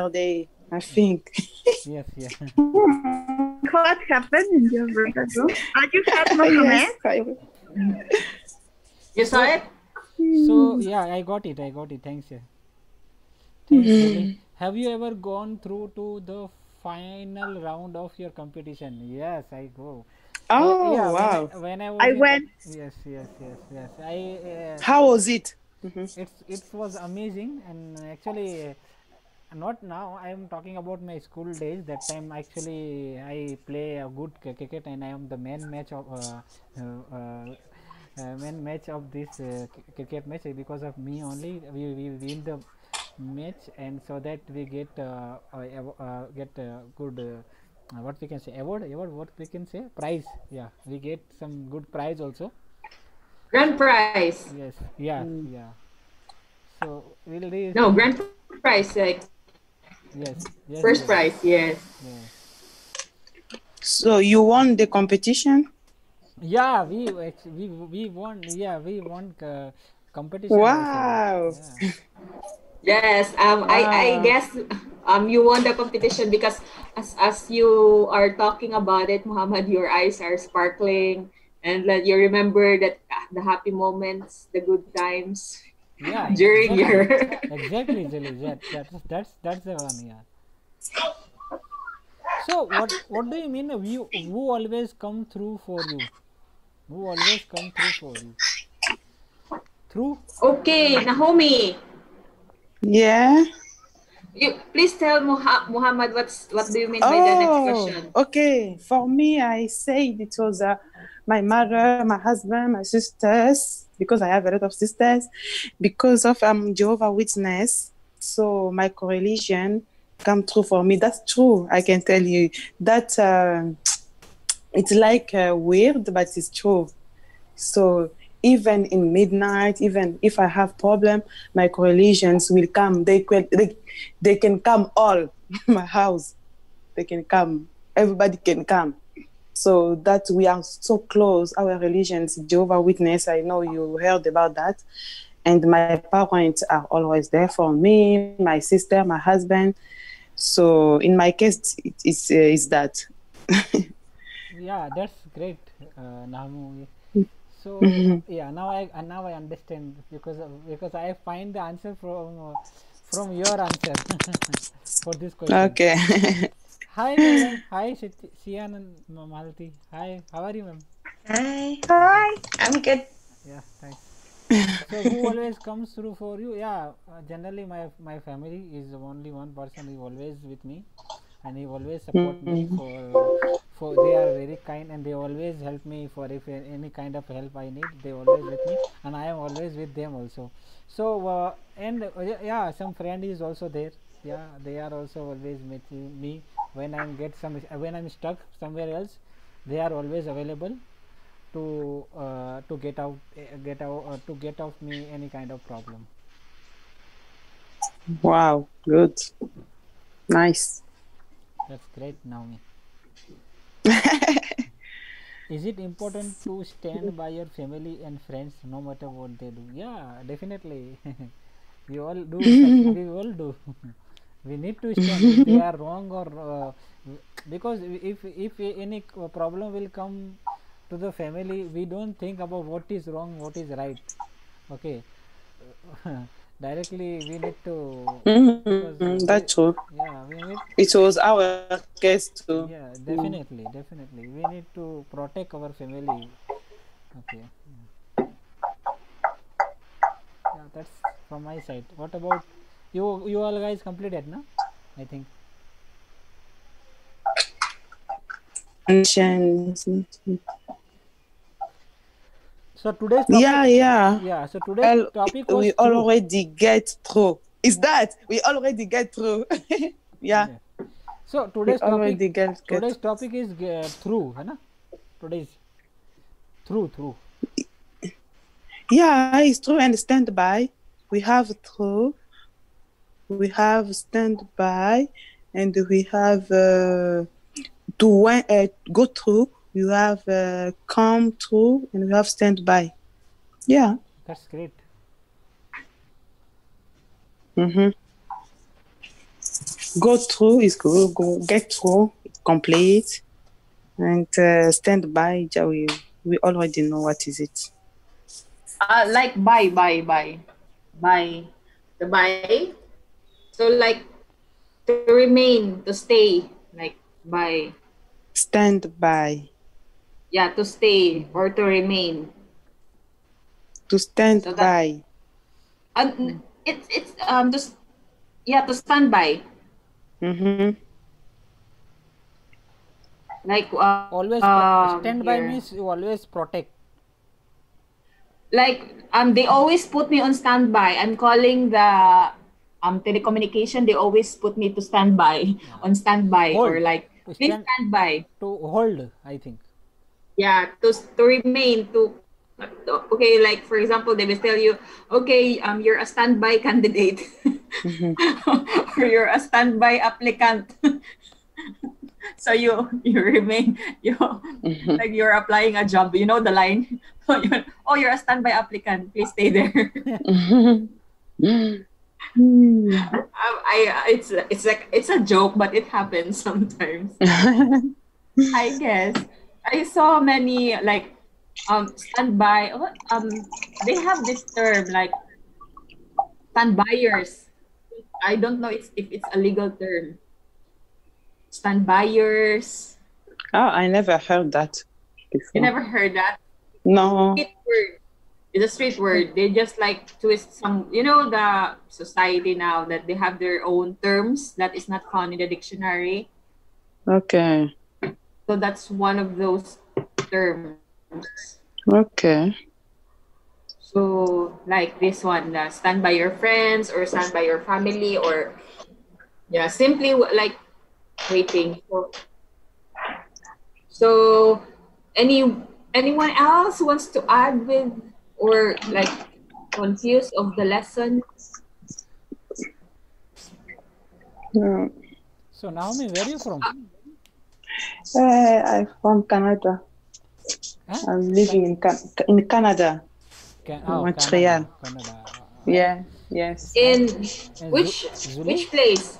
yesterday, I think. yes, yeah. What happened in your Vertigo? Are you had Mohammed? yes, I- You saw it? So yeah, I got it. I got it. Thanks. Yeah. Thanks. Lily. Have you ever gone through to the final round of your competition? Yes, I go. Oh, yeah, wow. When I, when I I in- went. Yes, yes, yes, yes. I. Uh, How was it? Mhm. it's it was amazing and actually uh, not now i am talking about my school days that time actually i play a good cricket and i am the main match of uh, uh, uh, uh, main match of this uh, cricket match because of me only. We, we win the match and so that we get uh, uh, uh, get good uh, what we can say award award what we can say prize. Yeah we get some good prize also. Grand prize. yes yeah yeah. So we'll re- No, grand prize. Like yes yes first yes, prize. Yes. yes. So you won the competition? yeah we we we won yeah we won uh, competition. Wow. yeah. Yes. Um. I. I guess. Um. You won the competition because as as you are talking about it, Muhammad, your eyes are sparkling, and that you remember that ah, the happy moments, the good times yeah during exactly. your. exactly Jilly, that, that's that's that's the one yeah so what what do you mean you who always come through for you who always come through for you through okay, Naomi. Yeah. You please tell Muha- Muhammad what's what do you mean by the next Oh, question? okay. For me, I said it was uh, my mother, my husband, my sisters, because I have a lot of sisters, because of um, Jehovah Witness. So my correlation come true for me. That's true. I can tell you that uh, it's like uh, weird, but it's true. So even in midnight, even if I have problem, my correlations will come. They can they, they can come all my house. They can come. Everybody can come. So that we are so close. Our religions, Jehovah Witness. I know you heard about that. And my parents are always there for me, my sister, my husband. So in my case, it's uh, it's that. yeah that's great uh, Namu. so Mhm. yeah now i uh, now i understand because because i find the answer from from your answer for this question Okay. hi madam hi Shiti- Sian and malati hi how are you ma'am? Hi, Hi. I'm good. yeah thanks. So who always comes through for you? Yeah uh, generally my my family is only one person who always with me and he always support me for for they are very kind and they always help me for if any kind of help i need they always with me and i am always with them also. So uh, and uh, yeah, yeah some friend is also there. Yeah they are also always with me when i get some when i'm stuck somewhere else they are always available to uh, to get out uh, get out uh, to get off me any kind of problem wow. Good. Nice. that's great naomi is it important to stand by your family and friends no matter what they do yeah definitely we all do we all do we need to stand if they are wrong or uh, because if if any problem will come to the family we don't think about what is wrong what is right. Okay? Directly we need to Mhm, That's true. yeah we need It was our case too. yeah definitely definitely. We need to protect our family. Okay. Yeah that's from my side. What about you you all guys completed no i think so today's topic, Yeah, yeah. yeah so today's Well, topic was we through. already get through. Is that we already get through? yeah, so we today's topic get, get today's topic is uh, through है ना today's through through Yeah, it's true. And stand by. we have through, we have standby, and we have uh, to when, uh, go through. You have uh, come through, and we have standby. Yeah. that's great Mm-hmm. Go through is go, go get through, complete, and uh, stand by. We we already know what is it. Uh, like bye, bye, bye, bye. The bye. So like to remain, to stay, like bye. Stand by. Yeah, to stay or to remain. To stand So that- by. Um, it's it's um just yeah to stand by. Mm-hmm. Like uh, Always um, stand by here. means you always protect. like um they always put me on standby. I'm calling the um telecommunication. They always put me to standby on standby Hold. or like To please stand- standby. To hold, I think. Yeah, to to remain to. Okay, like for example, they will tell you, okay, um, you're a standby candidate, or you're a standby applicant. so you you remain you like you're applying a job. You know the line. oh, you're a standby applicant. Please stay there. Mm. I, I it's it's like it's a joke, but it happens sometimes. I guess I saw many like um standby. Um they have this term like standbyers. I don't know it's, if it's a legal term. Standbyers. oh, I never heard that before. You never heard that? No. Word. It's a street word. They just like twist some. You know the society now that they have their own terms that is not found in the dictionary. Okay. So that's one of those terms. Okay. So like this one, uh, stand by your friends or stand by your family or yeah, simply like waiting. So, so any anyone else wants to add with or like confused of the lesson? No. So Naomi, where are you from? Uh, I'm from Canada. Huh? I'm living in Can- in Canada. Can- Montreal. Canada. Canada. Yeah. Yes. In And which Zulu? which place?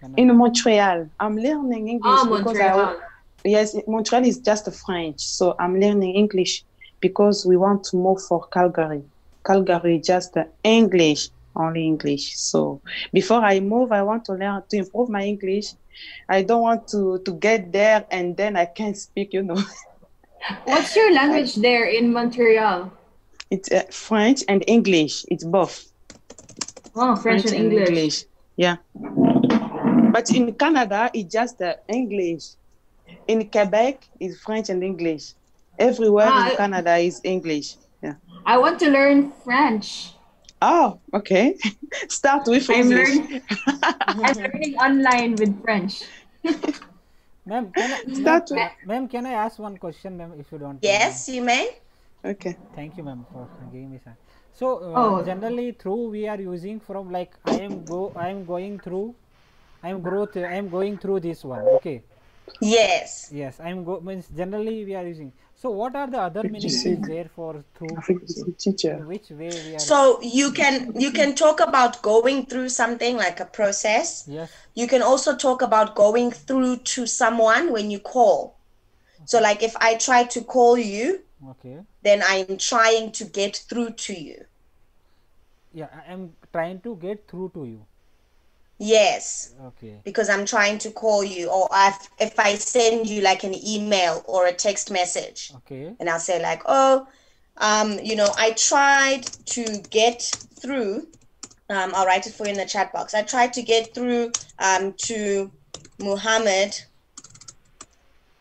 Canada. In Montreal. I'm learning English Ah, because Montreal. I, yes, Montreal is just French, so I'm learning English because we want to move for Calgary. Calgary just English, only English. So before I move, I want to learn to improve my English. I don't want to to get there and then I can't speak. You know, What's your language there in Montreal? it's uh, French and English. It's both. Oh, French, and English. Yeah. But in Canada, it's just uh, English. In Quebec, it's French and English. Everywhere Ah, in Canada is English. Yeah. I want to learn French. Oh, okay. Start with I'm English. learning. I'm learning online with French. Ma'am, can I, Start ma'am, with- ma'am, can I ask one question, ma'am, if you don't? Yes, you may. Okay. Thank you, ma'am, for giving me time. So uh, Oh. generally, through we are using from like I am go, I am going through, I am growth, I am going through this one. Okay. Yes. Yes, I am go means generally we are using. So what are the other meanings say- there for through? I think it's a teacher. Which way we are? So you can you can talk about going through something like a process. yes. You can also talk about going through to someone when you call. So like if I try to call you, Okay. then I'm trying to get through to you. Yeah, I am trying to get through to you. Yes, Okay. because I'm trying to call you or if, if I send you like an email or a text message. Okay. and I'll say like, oh, um, you know, I tried to get through. Um, I'll write it for you in the chat box. I tried to get through um, to Muhammad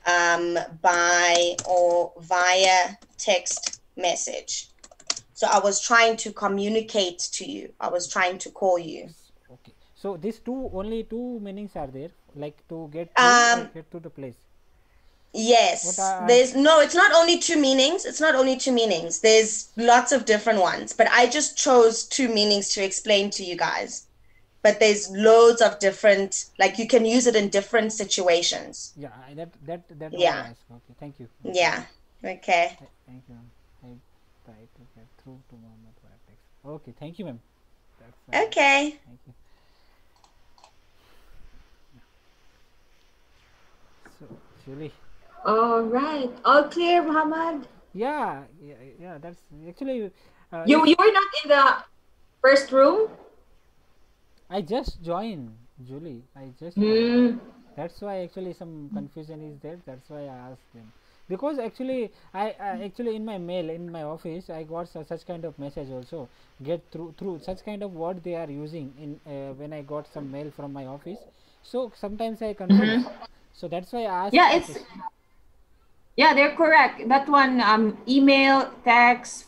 um, by or via text message. So I was trying to communicate to you. I was trying to call you. So these two only two meanings are there, like to get or Um, get to the place. Yes. Are- There's no, it's not only two meanings. It's not only two meanings. There's lots of different ones, but I just chose two meanings to explain to you guys. But there's loads of different, like you can use it in different situations. Yeah, I- that that that Yeah. Okay, thank you. Yeah. Okay. Thank you. I try to get through to Mohammed. Okay, thank you, ma'am. That's, Okay. Thank you. So, Julie. All right. All clear, Muhammad? Yeah, yeah, yeah. That's actually. Uh, You you were not in the first room? I just joined, Julie. I just. Hmm. That's why actually some confusion is there. That's why I asked them. Because actually, I, I actually in my mail in my office I got su- such kind of message also. Get through through such kind of word they are using in uh, when I got some mail from my office. So sometimes I confuse. So that's why I asked. Yeah, it's yeah, they're correct. That one um email, text,